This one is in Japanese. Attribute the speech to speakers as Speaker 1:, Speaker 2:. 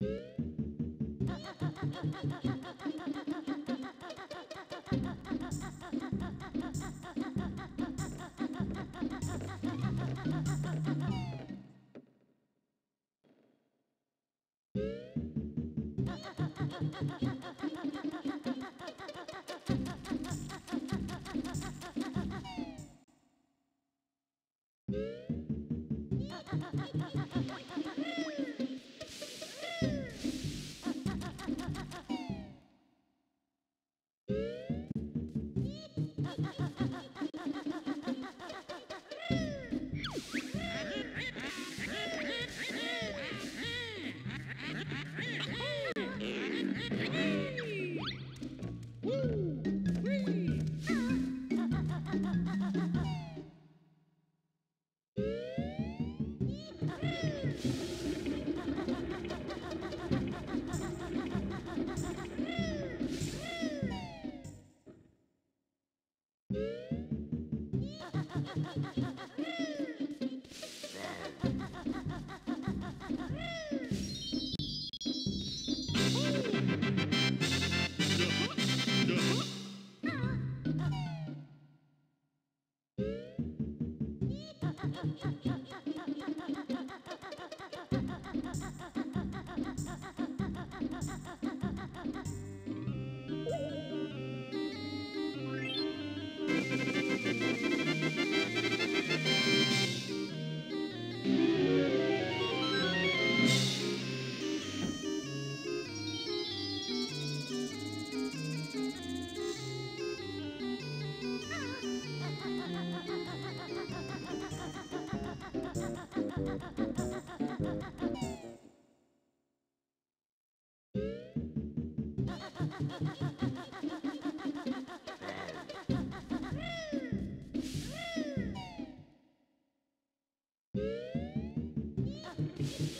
Speaker 1: you
Speaker 2: Ha ha ha! Thank you.